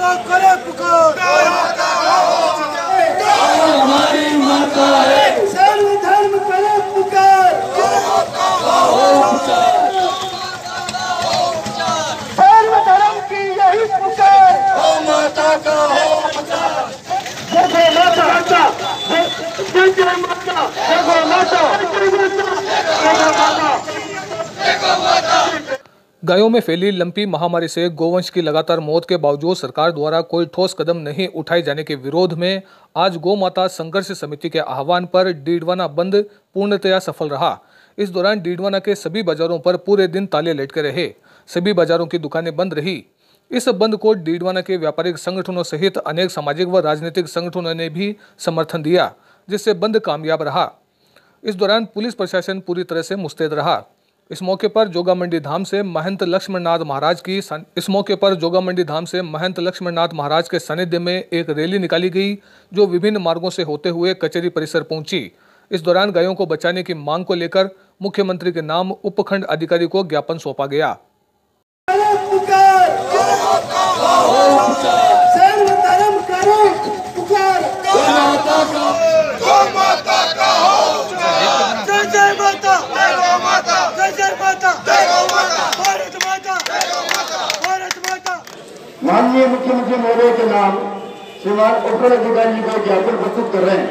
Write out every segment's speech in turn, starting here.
पूरा करे पुकार। हमारी माता है। सर्व धर्म करे पुकार। सर्व धर्म की यही पुकार। माता का जय माता। माता। जय माता। जय माता। जय माता। गायों में फैली लंपी महामारी से गोवंश की लगातार मौत के बावजूद सरकार द्वारा कोई ठोस कदम नहीं उठाए जाने के विरोध में आज गौ माता संघर्ष समिति के आह्वान पर डीडवाना बंद पूर्णतया सफल रहा। इस दौरान डीडवाना के सभी बाजारों पर पूरे दिन ताले लटके रहे। सभी बाजारों की दुकानें बंद रही। इस बंद को डीडवाना के व्यापारिक संगठनों सहित अनेक सामाजिक व राजनीतिक संगठनों ने भी समर्थन दिया, जिससे बंद कामयाब रहा। इस दौरान पुलिस प्रशासन पूरी तरह से मुस्तैद रहा। इस मौके पर जोगा मंडी धाम से महंत लक्ष्मणनाथ महाराज की सन- इस मौके पर जोगा मंडी धाम से महंत लक्ष्मणनाथ महाराज के सानिध्य में एक रैली निकाली गई, जो विभिन्न मार्गों से होते हुए कचेरी परिसर पहुँची। इस दौरान गायों को बचाने की मांग को लेकर मुख्यमंत्री के नाम उपखंड अधिकारी को ज्ञापन सौंपा गया पुकार सर्व धर्म करो पुकार गौ माता का जय जय माता जय गौ माता जय जय माता जय गौ माता भारत माता जय गौ माता भारत माता माननीय मुख्यमंत्री महोदय के नाम श्रीमान उपकर अधिकारी जी को ज्ञापन प्रस्तुत कर रहे हैं।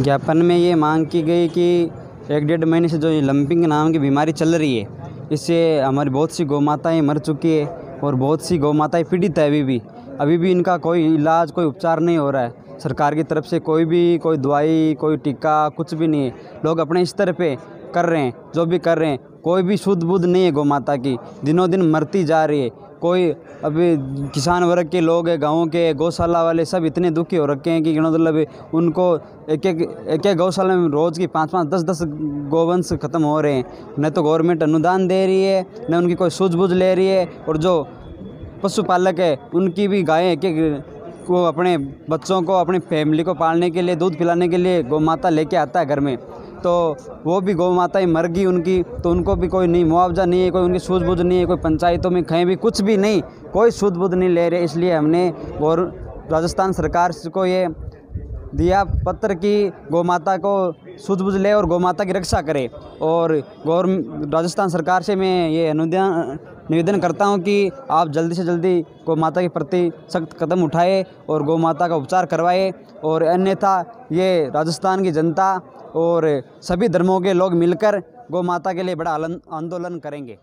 ज्ञापन में ये मांग की गई कि एक डेढ़ महीने से जो ये लंपिंग नाम की बीमारी चल रही है, इससे हमारी बहुत सी गौ माताएँ मर चुकी है और बहुत सी गौ माताएँ पीड़ित है अभी भी। अभी भी इनका कोई इलाज, कोई उपचार नहीं हो रहा है। सरकार की तरफ़ से कोई भी, कोई दवाई, कोई टीका, कुछ भी नहीं है। लोग अपने स्तर पे कर रहे हैं, जो भी कर रहे हैं। कोई भी शुद्ध बुद्ध नहीं है गौ माता की। दिनों दिन मरती जा रही है। कोई अभी किसान वर्ग के लोग हैं, गाँव के, गौशाला वाले सब इतने दुखी हो रखे हैं कि मतलब उनको एक एक एक एक गौशाला में रोज़ की पाँच पाँच, दस दस गोवंश ख़त्म हो रहे हैं। न तो गवर्नमेंट अनुदान दे रही है, न उनकी कोई सूझबूझ ले रही है और जो पशुपालक है, उनकी भी गायें एक एक को अपने बच्चों को, अपनी फैमिली को पालने के लिए, दूध पिलाने के लिए गौ माता लेके आता है घर में। तो वो भी गौ माताएँ मर गई उनकी तो उनको भी कोई नहीं, मुआवजा नहीं है, कोई उनकी सूझबूझ नहीं है, कोई पंचायतों में कहीं भी कुछ भी नहीं, कोई सूझबूझ नहीं ले रहे, इसलिए हमने और राजस्थान सरकार को ये दिया पत्र की गौ माता को सूझबूझ ले और गौ माता की रक्षा करे। और गौर, राजस्थान सरकार से मैं ये अनुदान, निवेदन करता हूँ कि आप जल्दी से जल्दी गौ माता के प्रति सख्त कदम उठाए और गौ माता का उपचार करवाए। और अन्यथा ये राजस्थान की जनता और सभी धर्मों के लोग मिलकर गौ माता के लिए बड़ा आंदोलन करेंगे।